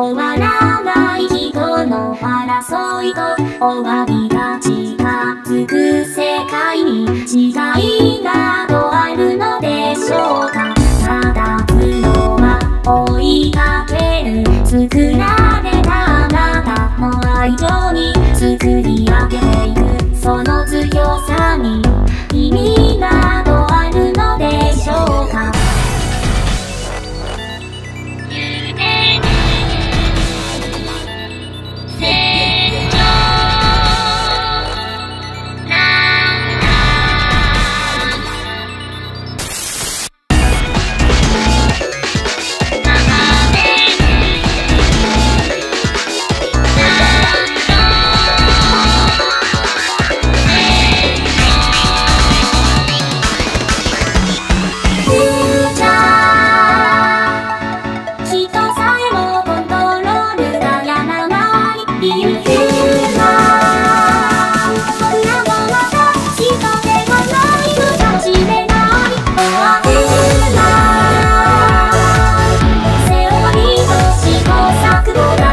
終わらない人の争いと終わりが近づく世界に違いなどあるのでしょうか。ただ苦労は追いかける。作られたあなたの愛情に作り上げていく go.